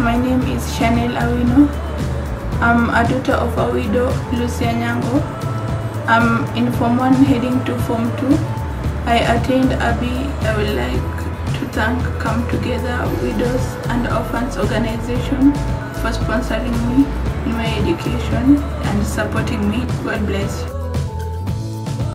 My name is Shanel Owino. I'm a daughter of a widow, Lucia Nyango. I'm in Form 1 heading to Form 2. I attained ABI. I would like to thank Come Together Widows and Orphans Organization for sponsoring me in my education and supporting me. God bless you.